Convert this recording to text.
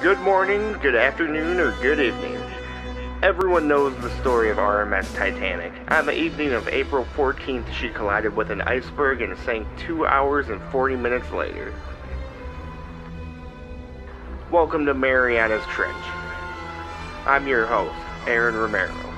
Good morning, good afternoon, or good evening. Everyone knows the story of RMS Titanic. On the evening of April 14th, she collided with an iceberg and sank 2 hours and 40 minutes later. Welcome to Marianas Trench. I'm your host, Aaron Romero.